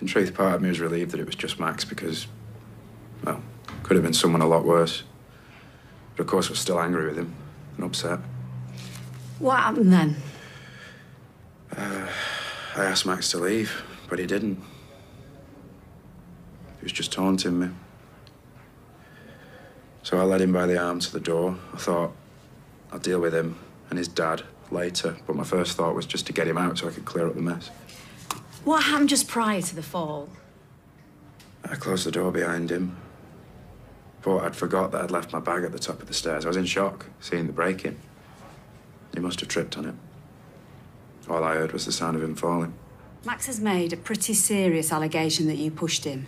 In truth, part of me was relieved that it was just Max because, well, could have been someone a lot worse. But of course, I was still angry with him and upset. What happened then? Uh, I asked Max to leave, but he didn't. He was just taunting me. So I led him by the arm to the door. I thought I'll deal with him and his dad later, but my first thought was just to get him out so I could clear up the mess. What happened just prior to the fall? I closed the door behind him, but I'd forgot that I'd left my bag at the top of the stairs. I was in shock seeing the break-in. He must have tripped on it. All I heard was the sound of him falling. Max has made a pretty serious allegation that you pushed him.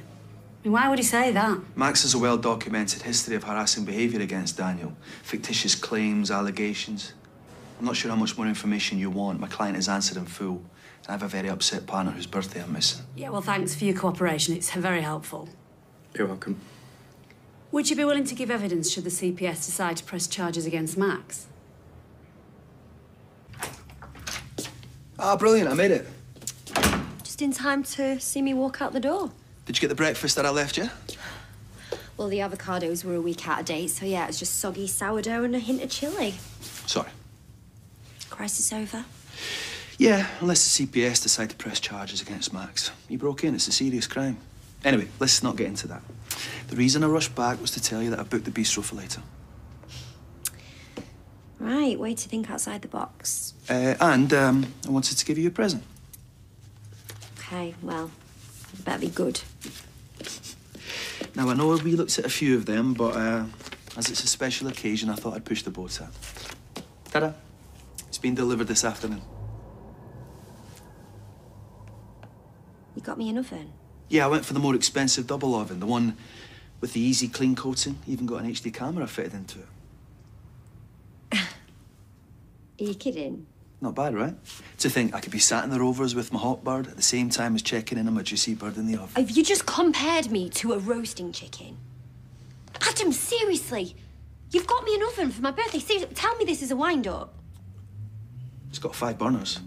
I mean, why would he say that? Max has a well documented history of harassing behaviour against Daniel, fictitious claims, allegations. I'm not sure how much more information you want. My client has answered in full. And I have a very upset partner whose birthday I'm missing. Yeah, well, thanks for your cooperation. It's very helpful. You're welcome. Would you be willing to give evidence should the CPS decide to press charges against Max? Ah, brilliant, I made it. Just in time to see me walk out the door. Did you get the breakfast that I left you? Well, the avocados were a week out of date, so yeah, it's just soggy sourdough and a hint of chili. Sorry. Crisis over. Yeah, unless the CPS decide to press charges against Max. He broke in, it's a serious crime. Anyway, let's not get into that. The reason I rushed back was to tell you that I booked the bistro for later. Right, way to think outside the box. Uh, and um, I wanted to give you a present. Okay, well, better be good. Now, I know we looked at a few of them, but uh, as it's a special occasion, I thought I'd push the boat out. Ta-da! Been delivered this afternoon. You got me an oven. Yeah, I went for the more expensive double oven, the one with the easy clean coating. Even got an HD camera fitted into it. Are you kidding? Not bad, right? To think I could be sat in the Rovers with my hot bird at the same time as checking in on my juicy bird in the oven. Have you just compared me to a roasting chicken? Adam, seriously. You've got me an oven for my birthday. Seriously, tell me this is a wind up. It's got five burners.